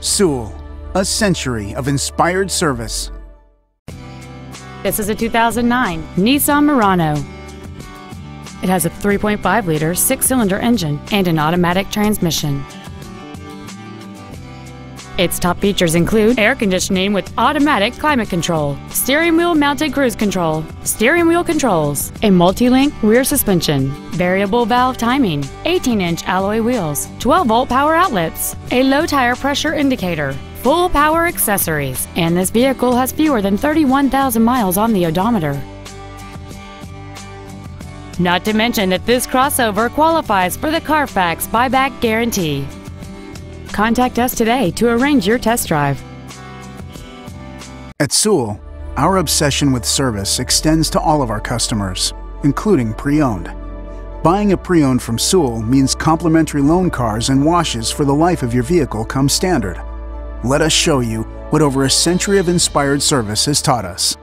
Sewell, a century of inspired service. This is a 2009 Nissan Murano. It has a 3.5 liter six cylinder engine and an automatic transmission. Its top features include air conditioning with automatic climate control, steering wheel mounted cruise control, steering wheel controls, a multi-link rear suspension, variable valve timing, 18-inch alloy wheels, 12-volt power outlets, a low tire pressure indicator, full power accessories, and this vehicle has fewer than 31,000 miles on the odometer. Not to mention that this crossover qualifies for the Carfax buyback guarantee. Contact us today to arrange your test drive. At Sewell, our obsession with service extends to all of our customers, including pre owned. Buying a pre owned from Sewell means complimentary loan cars and washes for the life of your vehicle come standard. Let us show you what over a century of inspired service has taught us.